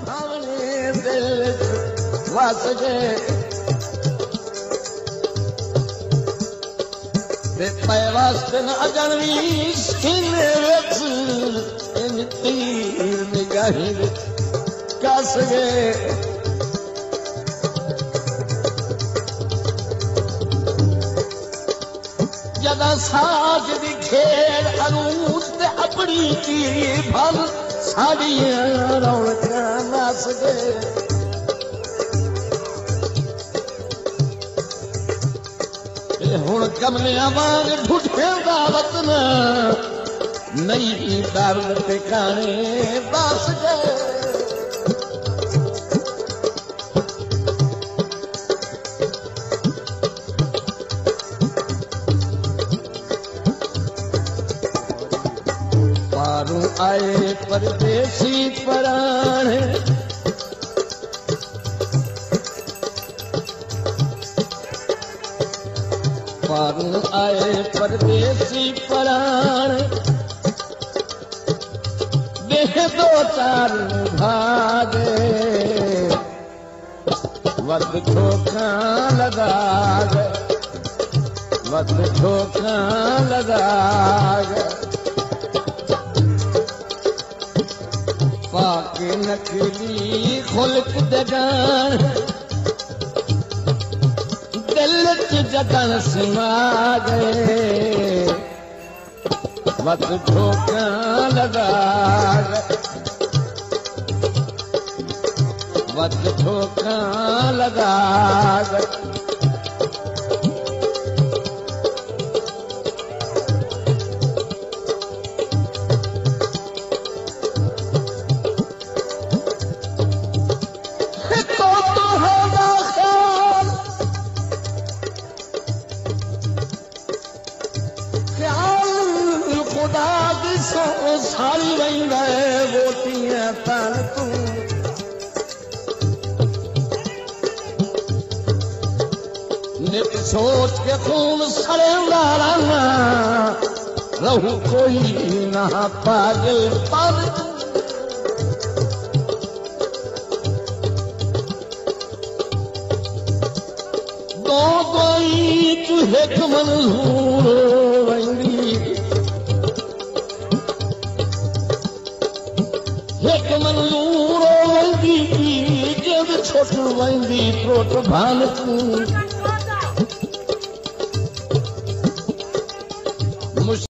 अॼ जॾहिं साख जी खेूस ते अची कीर बल रौलक नस हूं कमला वांग गुठियां वतन नई दारे दासग बाहरों आए परदेसी प्राण बाहरों आए परदेसी प्राण देह दो तार भागे वध धोखा लगा वध धोखा लगा नकली दिल न सिमारोक लदा वोक लदार सो सारी वेंदा वोटियां तन तूं नित सोच के खून सड़े लाराना रहू कोई ना पागल पर दो कोई तू एक मंजूर मंदर छो वाईंदी पोट भ